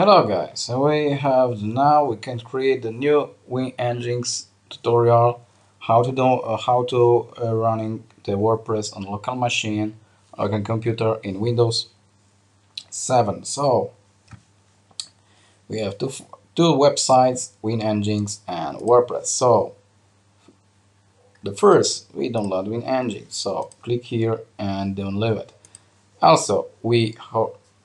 Hello guys, so we have now we can create the new Winginx tutorial how to do uh, how to uh, running the WordPress on local machine local computer in Windows 7. So we have two two websites, Winginx and WordPress. So the first we download WinEngine. So click here and download it. Also we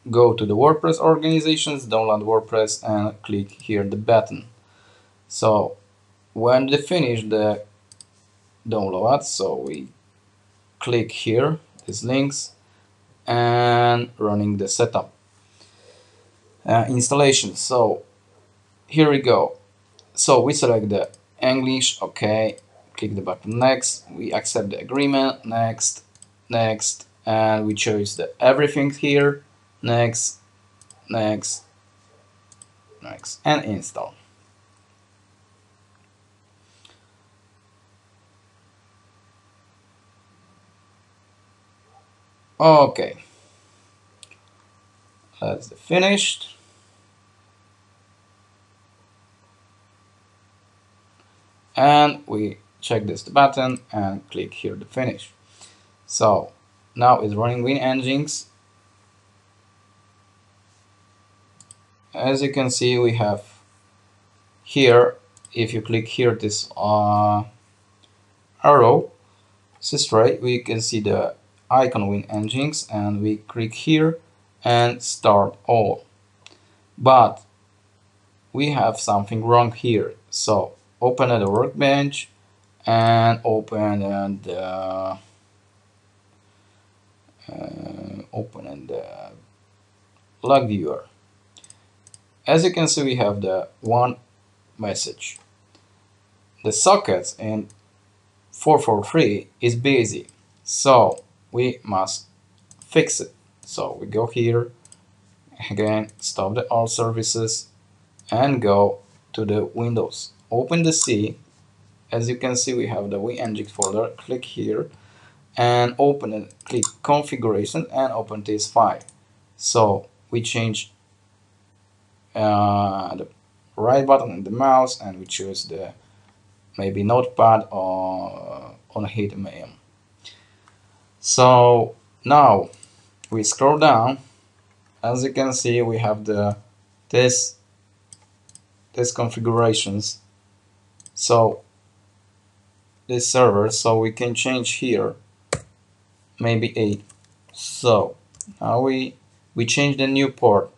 go to the WordPress organizations, download WordPress and click here the button. So when they finish the download, so we click here, these links and running the setup. Uh, installation, so here we go. So we select the English, okay, click the button next, we accept the agreement, next, next, and we choose the everything here next, next, next, and install. Okay, that's finished. And we check this button and click here to finish. So now it's running Winginx as you can see we have here if you click here this uh, arrow straight we can see the icon Winginx and we click here and start all. But we have something wrong here. So open the workbench and open and uh, uh, open the log viewer as you can see we have the one message. The sockets in 443 is busy so we must fix it. So we go here again stop the all services and go to the windows. Open the C. As you can see we have the Winginx folder. Click here and open it. Click configuration and open this file. So we change uh, the right button on the mouse and we choose the maybe notepad or on hit mail so now we scroll down. As you can see we have the this this configurations. So this server so we can change here maybe 8 so now we we change the new port.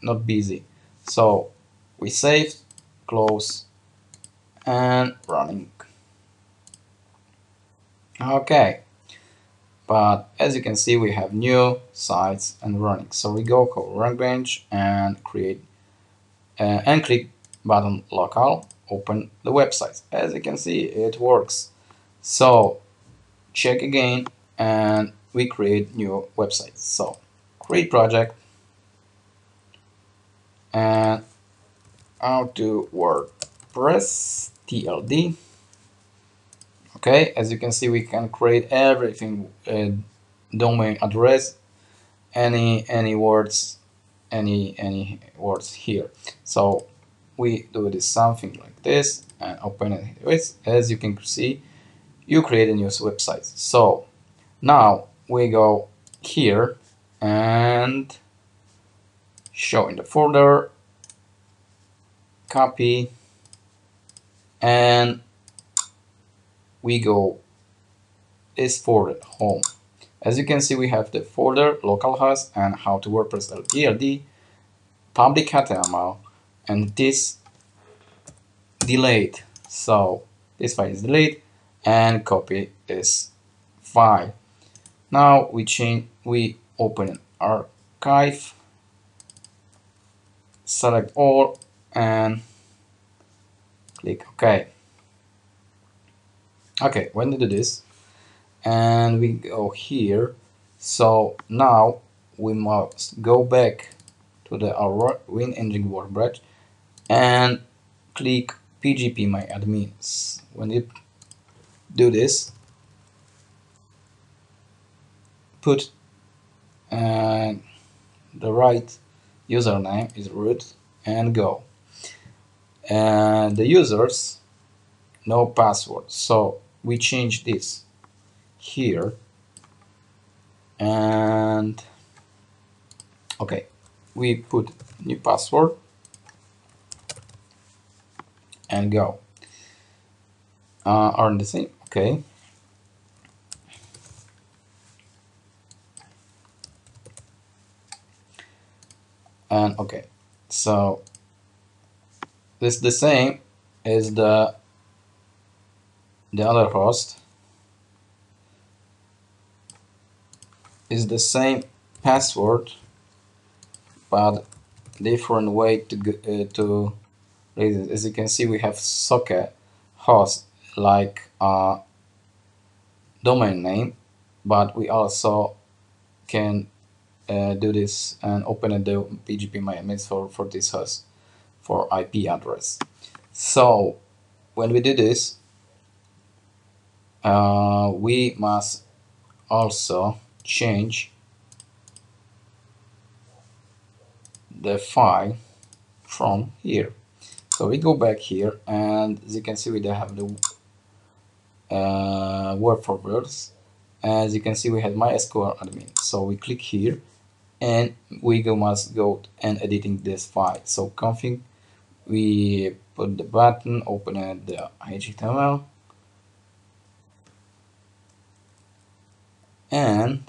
Not busy so we save, close, and running. Okay, but as you can see, we have new sites and running. So we go to Workbench and create uh, and click button local, open the website. As you can see, it works. So check again and we create new websites. So create project and how to WordPress TLD okay as you can see we can create everything uh, domain address any any words any any words here. So we do this something like this and open it. As you can see you create a new website. So now we go here and show in the folder copy and we go this folder home. As you can see we have the folder localhost and how to WordPress LTLD public HTML and this delete. So this file is delete and copy this file. Now we change we open archive select all and click OK. Okay, when we do this, and we go here, so now we must go back to the our Winginx WordPress and click phpMyAdmins. When you do this, put uh, the right username is root and go. And the users no password. So we change this here. And okay we put new password and go. Uh, are the same? Okay okay so this the same as the the other host is the same password but different way to uh, to read it. As you can see, we have socket host like a domain name, but we also can uh, do this and open the phpMyAdmin for for this host for IP address. So when we do this, uh, we must also change the file from here. So we go back here and as you can see we have the uh, word forwarders as you can see we have MySQL admin. So we click here and we go must go and editing this file. So config we put the button open the HTML and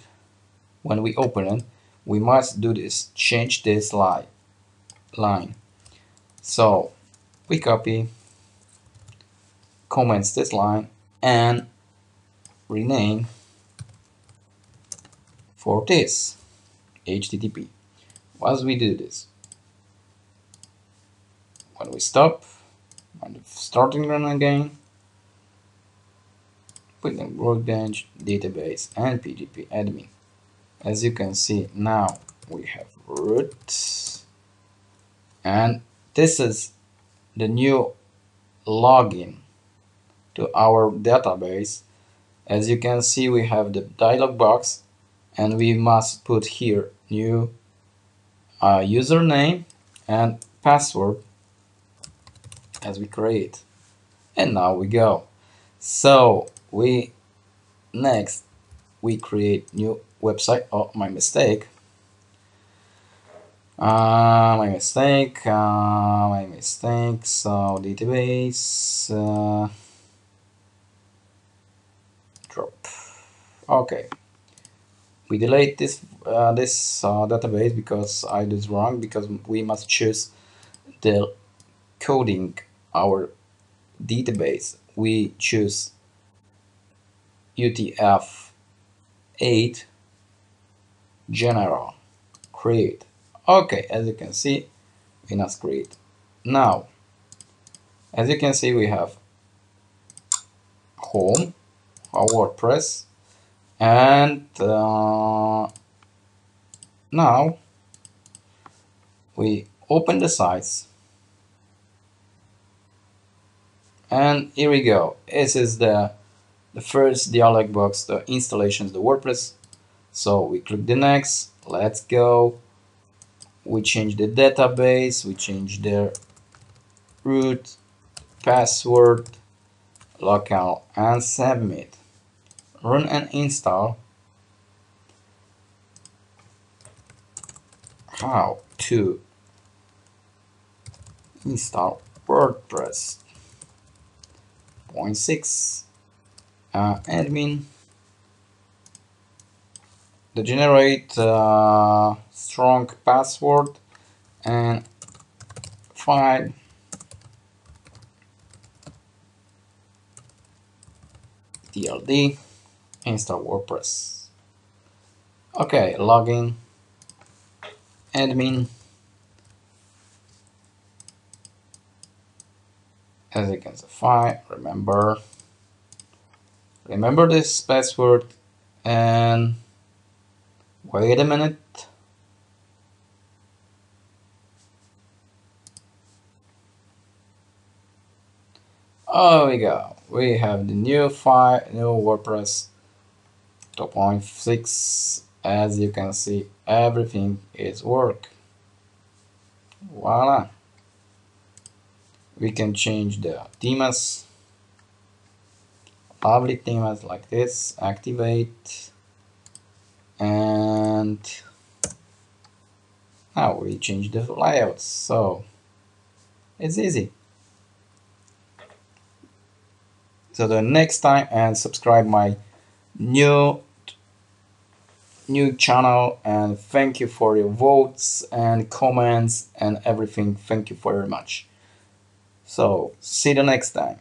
when we open it we must do this change this line line. So we copy comments this line and rename for this http once we do this when we stop and starting run again put the workbench database and php admin. As you can see now we have root and this is the new login to our database. As you can see we have the dialog box and we must put here new uh, username and password as we create. And now we go. So we next we create new website. Oh my mistake. Uh, my mistake uh, my mistake. So database uh, drop. Okay we delete this uh, this uh, database because I did wrong because we must choose the coding our database. We choose UTF-8 general create. Okay as you can see we must create. Now as you can see we have home our WordPress and uh, now we open the sites and here we go. This is the the first dialog box the installations the WordPress. So we click the next. Let's go. We change the database. We change the root password local and submit run and install. How to install WordPress. Point six. Uh, admin. The generate uh, strong password and file. Tld install WordPress. Okay login admin. As you can see remember. Remember this password and wait a minute. Oh we go. We have the new file new WordPress 2.6 as you can see everything is work. Voila. We can change the themes lovely themes like this activate. And now we change the layouts. So it's easy. So the next time and subscribe my new new channel and thank you for your votes and comments and everything. Thank you very much. So see you next time